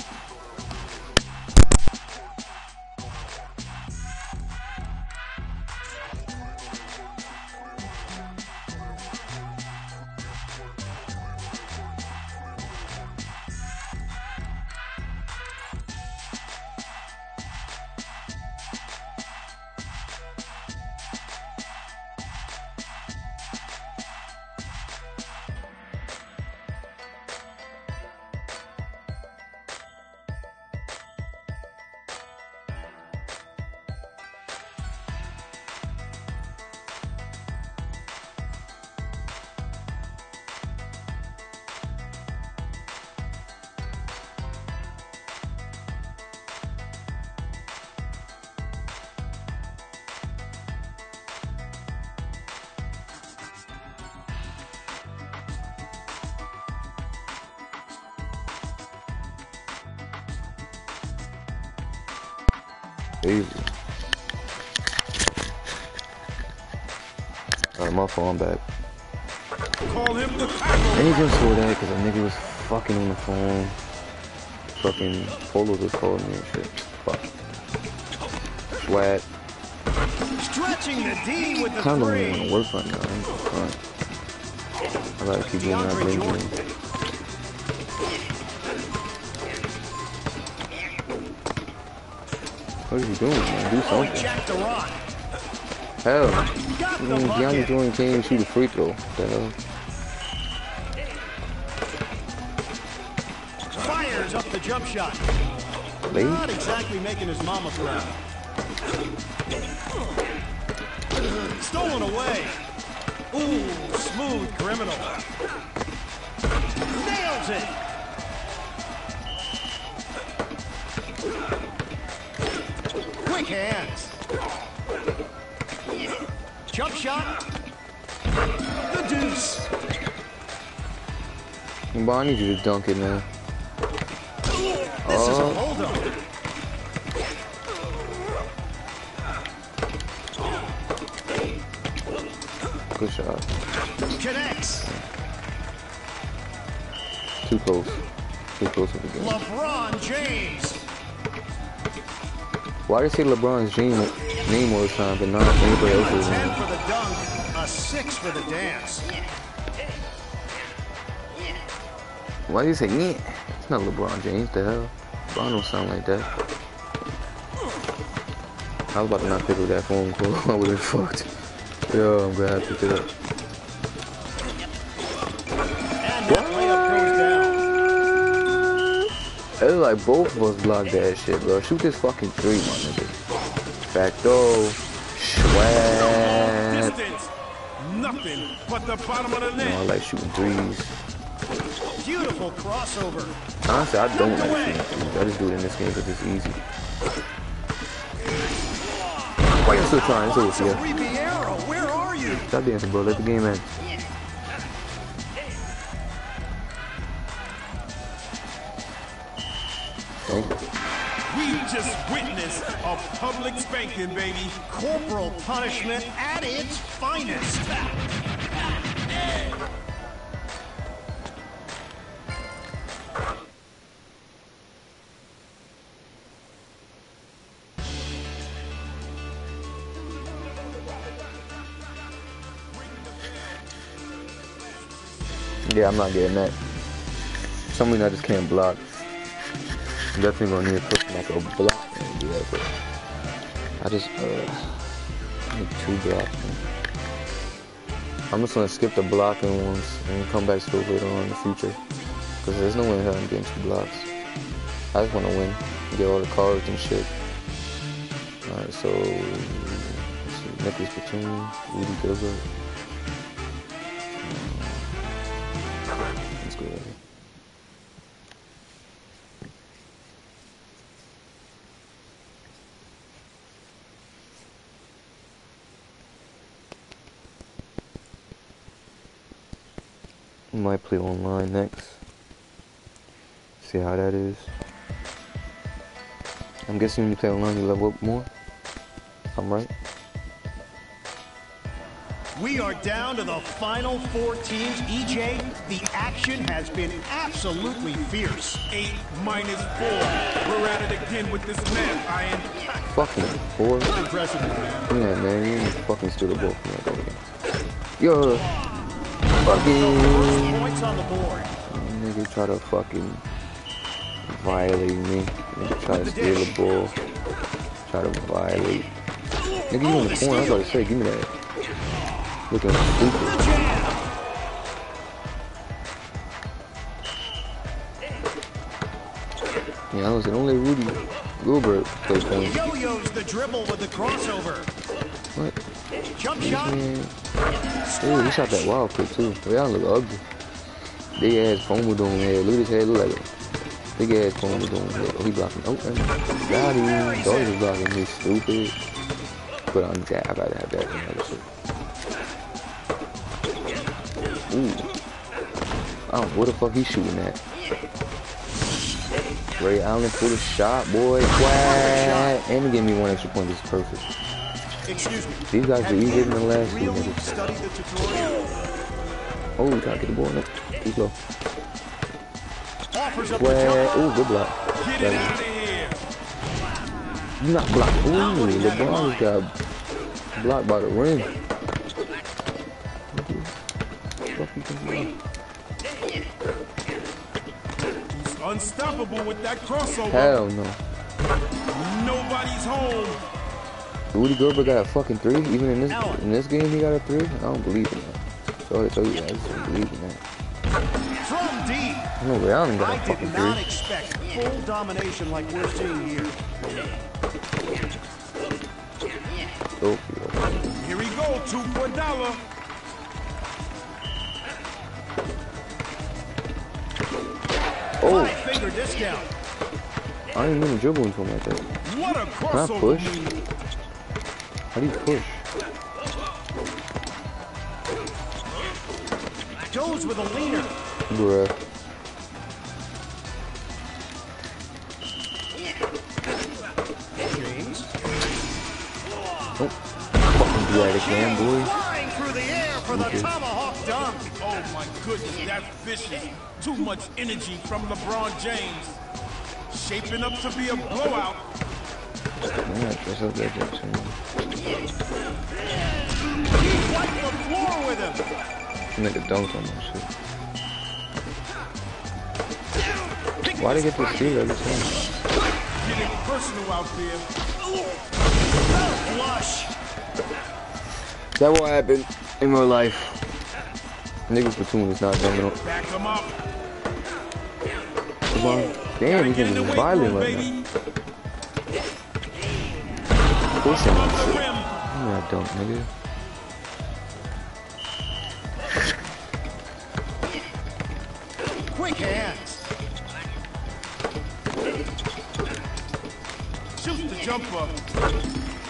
Easy. Alright, my phone back. call him the And he just saw that because a nigga was fucking on the phone. Fucking Polo was calling me and shit. Fuck. Swag. Stretching the D with the Kinda don't wanna work right now. I ain't gonna front. I gotta keep doing that DeAndre What are you doing, man? Do something. jacked the rock. Hell. Got I the mean, DeAndre bucket. Jordan can't even shoot a free throw. The hell? Fires up the jump shot. Late? Not exactly making his mama proud. Stolen away. Ooh, smooth criminal. Nails it. I need you to dunk it, man. This is a Oh. holdup. Good shot. Connects. Too close. Too close to the game. LeBron James. Why they say LeBron's name, name all the time, but not anybody A 10 for the dunk, a 6 for the dance. Why you say yeah? It's not LeBron James, the hell? LeBron don't sound like that. I was about to not pick up that phone call. I would have fucked. Yo, I'm glad I picked it up. And that layup goes down. It's like both of us blocked that shit, bro. Shoot this fucking three, my nigga. Facto. Swag. Nothing but the bottom of the You know, I net. like shooting threes. Beautiful crossover. Honestly, I don't like shooting threes. I just do it in this game because it's easy. Why you still trying? It's you. Riviera, where are you? Stop dancing, bro. Let the game end. Thank you. We just witnessed a public spanking, baby. Corporal punishment at its finest. Yeah, I'm not getting that. Something I just can't block. I'm definitely gonna need to put like a block and do that, I just uh need two blocks. I'm just gonna skip the blocking ones and come back to it later on in the future. Cause there's no way in hell I'm getting two blocks. I just wanna win, get all the cards and shit. Alright, so Nicolas Batum, Rudy Gobert. Next. See how that is. I'm guessing when you play alone, you level up more. I'm right. We are down to the final four teams. EJ, the action has been absolutely fierce. Eight minus four. We're at it again with this man, Iron. Fucking four. Impressive, man. Yeah, man, you fucking steal the ball. Yo, fucking nigga try to fucking violate me. Nigga try to steal the ball. Try to violate. Nigga, you in the corner. I was about to say, give me that. Looking stupid. Yeah, I was the only Rudy Gobert point. Yo-yos the dribble with the crossover. Jump shot. He shot that wild quick too. Y'all look ugly. Big ass foam dome head. Look at his head look like a big ass foam dome head. Oh, he blocking. Oh, got him. Dog is blocking me, stupid. But I'm that. I gotta have that in other shit. Ooh. I don't know what the fuck he shooting at. Ray Allen for the shot, boy. Swag. And he gave me one extra point. This is perfect. Excuse me. These guys are easier than the last really niggas. studied the tutorial? Oh, we gotta get the ball next. Too slow. Offers up the Swag. jumper. Ooh, good block. Get it out of here. You not blocked. Ooh, LeBron got blocked by the rim. Fuck you think you He's unstoppable with that crossover. Hell no. Nobody's home. Rudy Gobert got a fucking three. Even in this in this game, he got a three. I don't believe in that. So I tell you, I just don't believe in that. From deep. I know Ray Allen got a I fucking did not three. expect full domination like we're seeing here. Tokyo. Here we go, two for a dollar. Oh, Five finger discount. I didn't even dribble into him like that. What a I crossover. push? Mean. How do you push? Goes with a leaner. Bruh. James. Oh, fucking do that again, boy. Flying through the air for the Okay. tomahawk dunk. Oh my goodness, that's vicious. Too much energy from LeBron James. Shaping up to be a blowout. Yeah, that's up that Jackson. He. Nigga on that shit. Why they get this steal every time? Getting personal out there. Flush. That what happened in real life. Niggas platoon is not dunking on. Back him up. Damn, these Get in the niggas is weight violent right now. Pushing Up that the shit. not dunk, nigga. Quick hands. Shoots the jumper.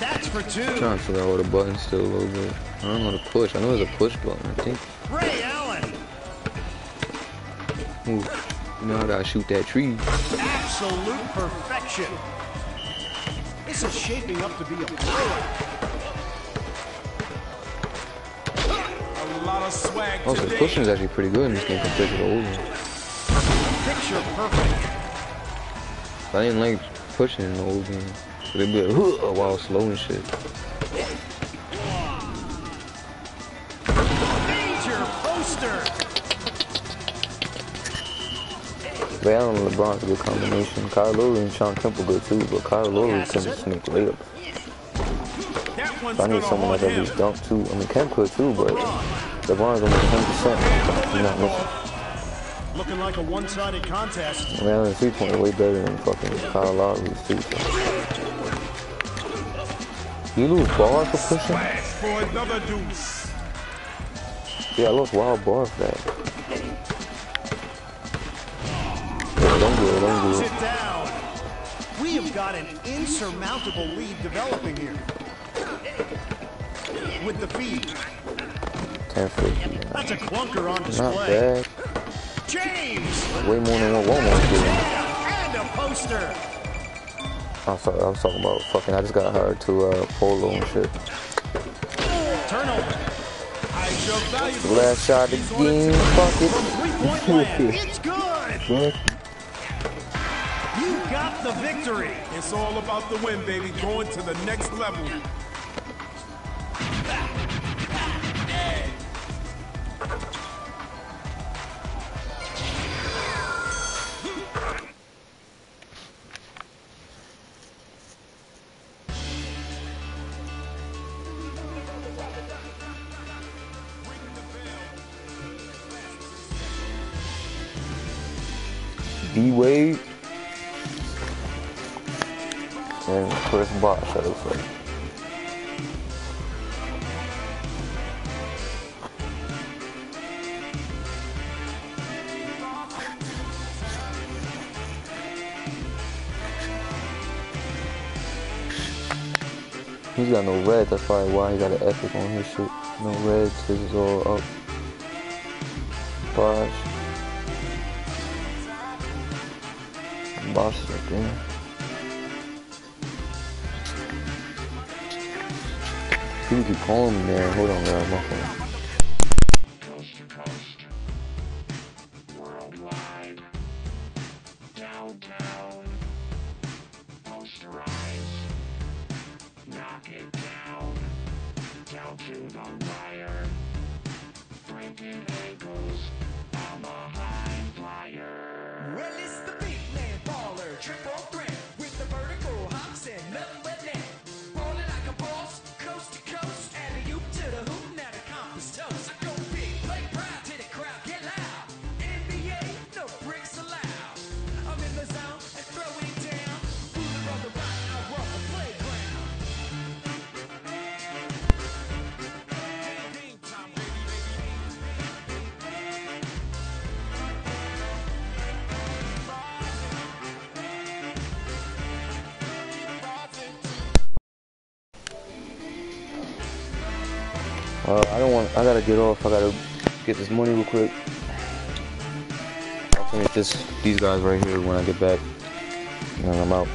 That's for two. trying to figure out where the button's still a little bit. I don't know the push. I know there's a push button, I think. Ray Allen. Ooh. You know I gotta shoot that tree. Absolute perfection. Shaping up to be a blowout. A lot of swag oh, Also, the today. pushing is actually pretty good in this game compared to the old one. Picture perfect. I didn't like pushing in the old game. So they'd be like, "Huh," while slow and shit. Major poster. Allen and LeBron's a good combination. Kyle Lowry and Shawn Kemp are good too, but Kyle Lowry can that's just it. make layup. one's I need someone that at least dunk too. I mean, Kem could too, but LeBron's gonna be 100%. He's not missing. Looking like a one-sided contest. Man, the three point way better than fucking Kyle Lowry's too. So. You lose bars for pushing? For another deuce. Yeah, I lost wild bar for that. Don't do it, don't do it. We have got an insurmountable lead developing here. With the feed. 1050. That's a clunker on display. Not bad. James! Way more than what Walmart's doing. And a poster. I'm sorry, I was talking about fucking, I just got hired to uh, polo and shit. Turnover. Last shot of the He's on a game, fuck it. It's good. Fuck. The victory. It's all about the win, baby. Going to the next level. Bosh, say. He's got no red, that's probably why he got an epic on his shit. No red, this is all up. Bosh. Boss again. People keep call me, man. Hold on, man. Get off. I gotta get this money real quick. I'll finish this. These guys right here when I get back, and I'm out.